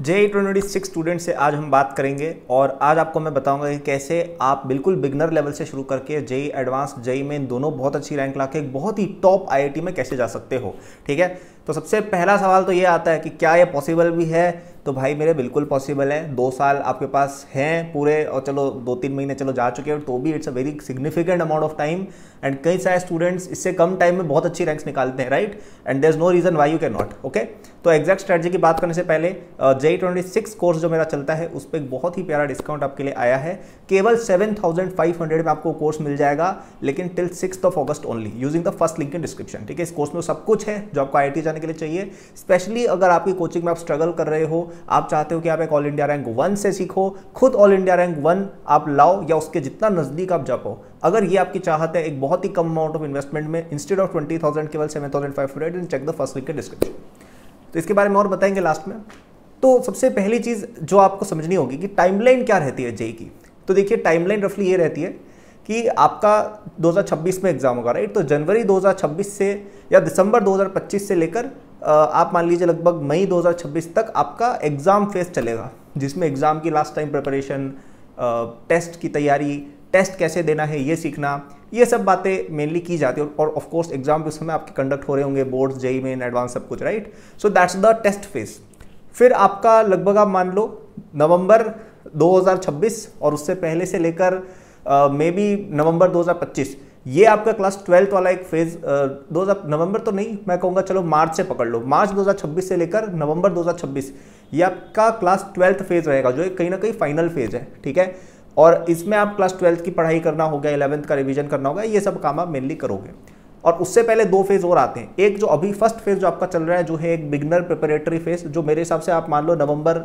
J E twenty six student से आज हम बात करेंगे और आज आपको मैं बताऊँगा कि कैसे आप बिल्कुल बिगनर लेवल से शुरू करके जेई एडवांस जेई में दोनों बहुत अच्छी रैंक ला के बहुत ही टॉप आईआईटी में कैसे जा सकते हो, ठीक है? तो सबसे पहला सवाल तो ये आता है कि क्या ये पॉसिबल भी है? तो भाई मेरे बिल्कुल पॉसिबल है। दो साल आपके पास हैं पूरे और चलो दो तीन महीने चलो जा चुके हैं तो भी it's a very significant amount of time and कई सारे स्टूडेंट्स इससे कम टाइम में बहुत अच्छी रैंक्स निकालते हैं right and there is no reason why you can not okay तो एग्जैक्ट स्ट्रेटजी की बात करने से पहले जे ट्वेंटी सिक्स कोर्स जो मेरा चलता है, उस पर एक बहुत ही प्यारा डिस्काउंट आपके लिए आया है। केवल सेवन थाउज़ेंड फाइव हंड्रेड में आपको कोर्स मिल जाएगा, लेकिन till six of August only using the first link in description ठीक है? इस कोर्स में सब कुछ है जो आपको आईटी जाने के लिए चाहिए। स्पेशली अगर आपकी कोचिंग में आप स्ट्रगल कर रहे हो आप चाहते हो कि आप एक ऑल इंडिया रैंक वन से सीखो, खुद ऑल इंडिया रैंक वन आप लाओ या उसके जितना नज़दीक आप जा अगर ये आपकी चाहत है एक बहुत ही कम अमाउंट ऑफ़ इन्वेस्टमेंट में इंस्टेड ऑफ़ ट्वेंटी थाउज़ेंड केवल seven thousand five hundred and check the first link in description तो इसके बारे में और बताएँगे लास्ट में। तो सबसे पहली चीज़ जो आपको समझनी होगी कि टाइमलाइन क्या रहती है जेई की। तो देखिए टाइमलाइन रफली ये रहती है कि आपका 2026 में एग्ज़ाम होगा राइट तो जनवरी 2026 से या दिसंबर 2025 से लेकर आप मान लीजिए लगभग मई 2026 तक आपका एग्ज़ाम फ़ेज़ चलेगा, जिसमें एग्ज़ाम की लास्ट टाइम प्रिपरेशन टेस्ट की तैयारी टेस्ट कैसे देना है, ये सीखना, ये सब बातें मेनली की जाती है और ऑफ़ कोर्स एग्ज़ाम उस समय आपके कंडक्ट हो रहे होंगे बोर्ड्स जेई मेन एडवांस सब कुछ right so that's the test phase फिर आपका लगभग आप मान लो नवंबर 2026 और उससे पहले से लेकर मे बी नवंबर 2025 ये आपका क्लास ट्वेल्थ वाला एक फ़ेज़ दो हज़ार, नवंबर तो नहीं, मैं कहूँगा चलो मार्च से पकड़ लो। मार्च 2026 से लेकर नवंबर 2026 ये आपका क्लास ट्वेल्थ फ़ेज़ रहेगा, जो कहीं ना कहीं फाइनल फ़ेज़ है, ठीक है? और इसमें आप क्लास ट्वेल्थ की पढ़ाई करना होगा इलेवंथ का रिविजन करना होगा ये सब काम आप मेनली करोगे। और उससे पहले दो फ़ेज़ और आते हैं। एक जो अभी फ़र्स्ट फ़ेज़ जो आपका चल रहा है, जो है एक बिगनर प्रिपरेटरी फ़ेज़ जो मेरे हिसाब से आप मान लो नवंबर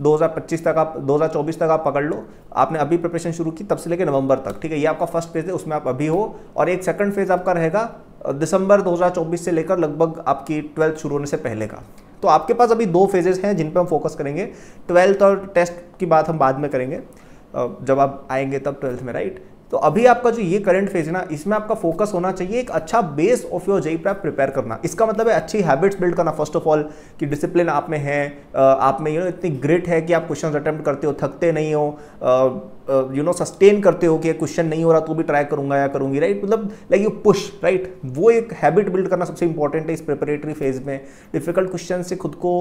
2025 तक आप 2024 तक आप पकड़ लो। आपने अभी प्रिपरेशन शुरू की, तब से लेकर नवंबर तक, ठीक है? ये आपका फ़र्स्ट फ़ेज़ है, उसमें आप अभी हो। और एक सेकंड फ़ेज़ आपका रहेगा दिसंबर 2024 से लेकर लगभग आपकी ट्वेल्थ शुरू होने से पहले का। तो आपके पास अभी दो फेजेस हैं जिन पर हम फोकस करेंगे। ट्वेल्थ और टेस्ट की बात हम बाद में करेंगे जब आप आएँगे तब ट्वेल्थ में राइट तो अभी आपका जो ये करंट फ़ेज़ है ना, इसमें आपका फोकस होना चाहिए एक अच्छा base of your JEE prep prepare करना। इसका मतलब है अच्छी हैबिट्स बिल्ड करना फ़र्स्ट ऑफ़ ऑल कि डिसिप्लिन आप में है आप में यू नो इतनी ग्रेट है कि आप क्वेश्चन अटैम्प्ट करते हो, थकते नहीं हो यू नो सस्टेन करते हो कि क्वेश्चन नहीं हो रहा तो भी ट्राई करूँगा या करूँगी राइट मतलब लाइक यू पुश राइट वो एक हैबिट बिल्ड करना सबसे इंपॉर्टेंट है इस प्रिपरेटरी फ़ेज़ में। डिफ़िकल्ट क्वेश्चन से खुद को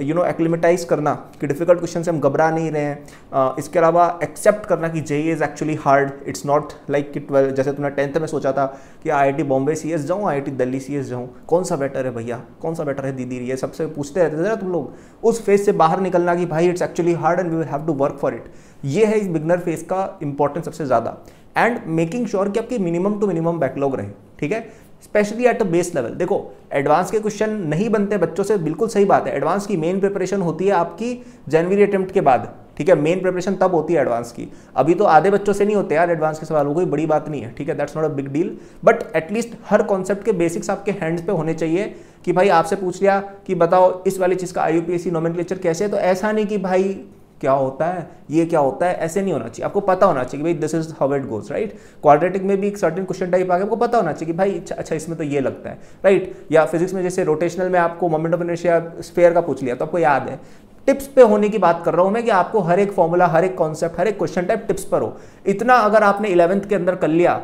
यू नो एक्लिमेटाइज करना कि डिफ़िकल्ट क्वेश्चन से हम घबरा नहीं रहे हैं। uh, इसके अलावा एक्सेप्ट करना कि JEE is actually hard it's not like कि ट्वेल्थ जैसे तुमने टेंथ में सोचा था कि आई बॉम्बे सी एस जाऊँ आई दिल्ली सी एस जाऊँ कौन सा बेटर है भैया? कौन सा बेटर है दीदी? ये सबसे पूछते रहते थे ना तुम लोग। उस फ़ेज़ से बाहर निकलना कि भाई it's actually hard and we have to work for it ये है इस बिगनर फ़ेज़ का इंपॉर्टेंस सबसे ज़्यादा। एंड मेकिंग श्योर कि आपकी मिनिमम टू मिनिमम बैकलॉग रहे, ठीक है? Specially at a base level देखो एडवांस के क्वेश्चन नहीं बनते, बच्चों से बिल्कुल सही बात है। एडवांस की मेन प्रिपरेशन होती है आपकी जनवरी अटेम्प्ट के बाद, ठीक है? मेन प्रिपरेशन तब होती है एडवांस की। अभी तो आधे बच्चों से नहीं होते यार एडवांस के सवालों कोई बड़ी बात नहीं है, ठीक है? That's not a big deal but at least her concept के बेसिक्स आपके हैंड्स पे होने चाहिए कि भाई आपसे पूछ लिया कि बताओ इस वाली चीज़ का आई नोमेनक्लेचर कैसे है? तो ऐसा नहीं कि भाई क्या होता है ये क्या होता है ऐसे नहीं होना चाहिए। आपको पता होना चाहिए कि भाई this is how it goes right quadratic में भी एक सर्टेन क्वेश्चन टाइप आ गया आपको पता होना चाहिए कि भाई अच्छा, अच्छा इसमें तो ये लगता है राइट या फिजिक्स में जैसे रोटेशनल में आपको मोमेंट ऑफ़ इनर्शिया स्फेयर का पूछ लिया तो आपको याद है। टिप्स पे होने की बात कर रहा हूँ मैं कि आपको हर एक फॉर्मूला हर एक कॉन्सेप्ट हर एक क्वेश्चन टाइप टिप्स पर हो। इतना अगर आपने इलेवंथ के अंदर कर लिया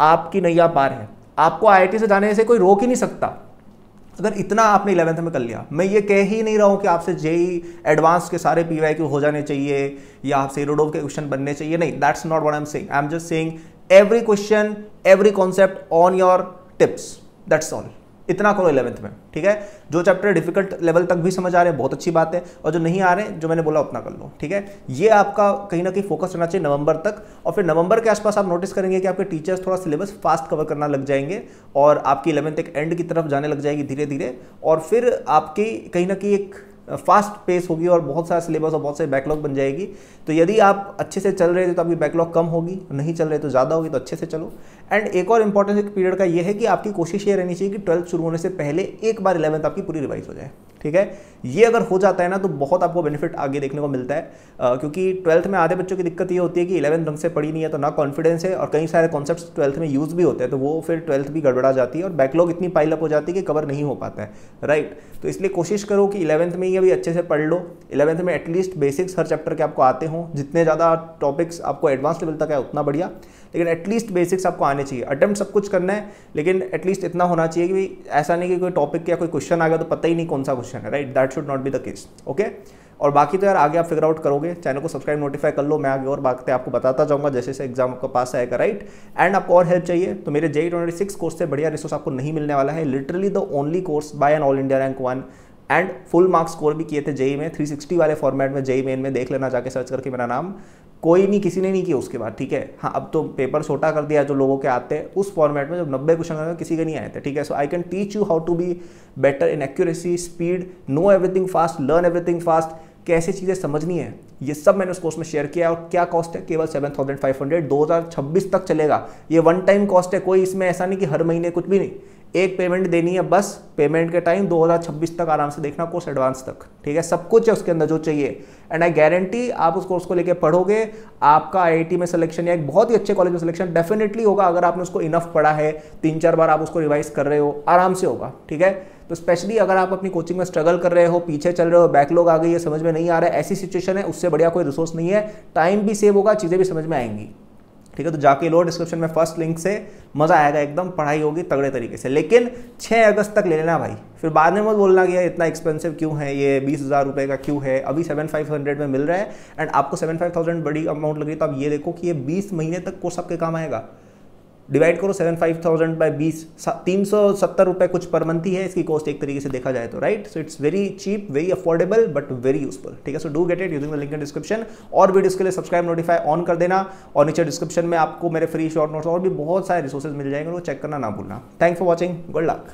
आपकी नैया पार है। आपको आईआईटी से जाने से कोई रोक ही नहीं सकता। अगर इतना आपने इलेवंथ में कर लिया। मैं ये कह ही नहीं रहा हूँ कि आपसे जेई एडवांस के सारे पी वाई हो जाने चाहिए, या आपसे रोडोव के क्वेश्चन बनने चाहिए। नहीं that's not one I am saying I am just saying every question every concept on your tips that's all इतना करो इलेवंथ में, ठीक है? जो चैप्टर डिफ़िकल्ट लेवल तक भी समझ आ रहे हैं, बहुत अच्छी बात है, और जो नहीं आ रहे हैं, जो मैंने बोला उतना कर लो, ठीक है? ये आपका कहीं ना कहीं फोकस रहना चाहिए नवंबर तक, और फिर नवंबर के आसपास आप नोटिस करेंगे कि आपके टीचर्स थोड़ा सिलेबस फास्ट कवर करना लग जाएँगे, और आपकी इलेवंथ एक एंड की तरफ़ जाने लग जाएगी धीरे धीरे और फिर आपकी कहीं ना कहीं एक फास्ट पेस होगी और बहुत सारा सिलेबस और बहुत सारी बैकलॉग बन जाएगी। तो यदि आप अच्छे से चल रहे थे तो आपकी बैकलॉग कम होगी, नहीं चल रहे तो ज़्यादा होगी तो अच्छे से चलो। एंड एक और इंपॉर्टेंस एक पीरियड का ये है कि आपकी कोशिश ये रहनी चाहिए कि ट्वेल्थ शुरू होने से पहले एक बार इलेवंथ आपकी पूरी रिवाइज हो जाए। ठीक है? ये अगर हो जाता है ना तो बहुत आपको बेनिफिट आगे देखने को मिलता है। आ, क्योंकि ट्वेल्थ में आधे बच्चों की दिक्कत ये होती है कि इलेवन ढंग से पढ़ी नहीं है तो ना कॉन्फिडेंस है और कई सारे कॉन्सेप्ट्स ट्वेल्थ में यूज़ भी होते हैं तो वो फिर ट्वेल्थ भी गड़बड़ा जाती है और बैकलॉग इतनी पाइलअप हो जाती है कि कवर नहीं हो पाता है राइट तो इसलिए कोशिश करो कि इलेवंथ में ही अभी अच्छे से पढ़ लो। इलेवंथ में एटलीस्ट बेसिक्स हर चैप्टर के आपको आते हों। जितने ज़्यादा टॉपिक्स आपको एडवांस लेवल तक है उतना बढ़िया। लेकिन एटलीस्ट बेसिक्स आपको आने चाहिए। अटेम्प्ट सब कुछ करना है, लेकिन एटलीस्ट इतना होना चाहिए कि ऐसा नहीं कि कोई टॉपिक या कोई क्वेश्चन आ गया तो पता ही नहीं कौन सा क्वेश्चन है right that should not be the case okay और बाकी तो यार आगे आप फिगर आउट करोगे चैनल को सब्सक्राइब नोटिफाई कर लो, मैं आगे और बातें आपको बताता जाऊँगा, जैसे जैसे एग्ज़ाम आपका पास आएगा राइट एंड आपको और हेल्प चाहिए तो मेरे जेई ट्वेंटी सिक्स कोर्स से बढ़िया रिसोर्स आपको नहीं मिलने वाला है। Literally the only course by an all India rank one and full marks score भी किए थे जेई में। 360 वाले फॉर्मेट में जेई मेन में देख लेना, जाके सर्च करके मेरा नाम। कोई नहीं किसी ने नहीं किया उसके बाद, ठीक है? हाँ अब तो पेपर छोटा कर दिया जो लोगों के आते हैं, उस फॉर्मेट में जब नब्बे क्वेश्चन किसी के नहीं आए थे, ठीक है? So I can teach you how to be better in accuracy speed no everything fast learn everything fast कैसे चीज़ें समझनी है, ये सब मैंने उस कोर्स में शेयर किया और क्या कॉस्ट है? केवल सेवन थाउज़ेंड फाइव हंड्रेड दो हज़ार छब्बीस तक चलेगा। ये वन टाइम कॉस्ट है, कोई इसमें ऐसा नहीं कि हर महीने कुछ भी नहीं। एक पेमेंट देनी है, बस पेमेंट के टाइम 2026 तक आराम से देखना कोर्स एडवांस तक, ठीक है? सब कुछ है उसके अंदर जो चाहिए। एंड आई गारंटी आप उस कोर्स को लेके पढ़ोगे, आपका आईआईटी में सिलेक्शन या एक बहुत ही अच्छे कॉलेज में सिलेक्शन डेफिनेटली होगा, अगर आपने उसको इनफ पढ़ा है तीन चार बार आप उसको रिवाइज कर रहे हो, आराम से होगा, ठीक है? तो स्पेशली अगर आप अपनी कोचिंग में स्ट्रगल कर रहे हो, पीछे चल रहे हो बैकलॉग आ गई है, समझ में नहीं आ रहा है, ऐसी सिचुएशन है, उससे बढ़िया कोई रिसोर्स नहीं है टाइम भी सेव होगा, चीज़ें भी समझ में आएँगी। ठीक है? तो जाके लो डिस्क्रिप्शन में फ़र्स्ट लिंक से मज़ा आएगा एकदम, पढ़ाई होगी तगड़े तरीके से। लेकिन 6 अगस्त तक ले लेना भाई। फिर बाद में मत बोलना कि यार इतना एक्सपेंसिव क्यों है, ये बीस हज़ार रुपये का क्यों है? अभी सेवन फाइव हंड्रेड में मिल रहा है एंड आपको सेवन फाइव थाउज़ेंड बड़ी अमाउंट लग रही है तो आप ये देखो कि ये बीस महीने तक कोर्स आपके काम आएगा। डिवाइड करो सेवन फाइव थाउज़ेंड बाई बीस तीन सौ सत्तर रुपये कुछ पर मंथ ही है, इसकी कॉस्ट एक तरीके से देखा जाए तो right so it's very cheap very affordable but very useful ठीक है? So do get it using the link in description और वीडियोस के लिए सब्सक्राइब नोटिफाई ऑन कर देना। और नीचे डिस्क्रिप्शन में आपको मेरे फ्री शॉर्ट नोट्स और भी बहुत सारे रिसोर्सेज मिल जाएँगे वो चेक करना ना भूलना। Thank for watching good luck